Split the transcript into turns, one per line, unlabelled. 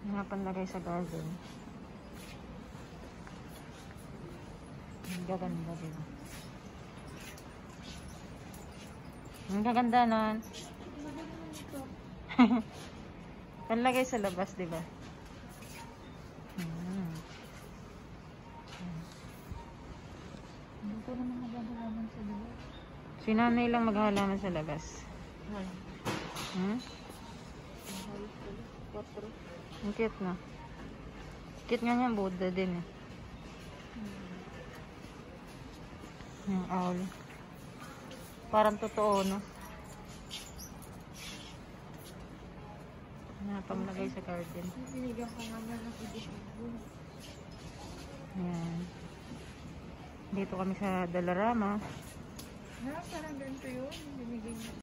Mga panlagay sa garden. Ang gaganda, diba? Ang gaganda nun. panlagay sa labas, diba? Hmm.
Dito naman nagagalaman sa?
Si nanay lang maghahalaman sa labas. Hmm?
Halos pala. Quatro.
Ang cute na. Cute nga niya, Buddha din eh. Yung owl. Parang totoo, no? Napamlagay sa garden.
Binigyan ko nga niya ng ibig
Yan. Dito kami sa Dalarama.
Ha? Parang ganito yun. Binigyan.